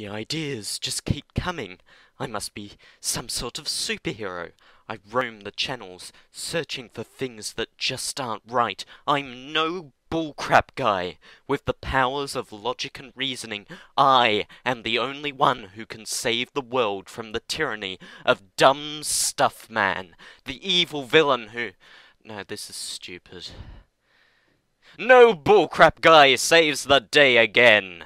The ideas just keep coming. I must be some sort of superhero. I roam the channels, searching for things that just aren't right. I'm no bullcrap guy. With the powers of logic and reasoning, I am the only one who can save the world from the tyranny of dumb stuff man, the evil villain who. No, this is stupid. No bullcrap guy saves the day again.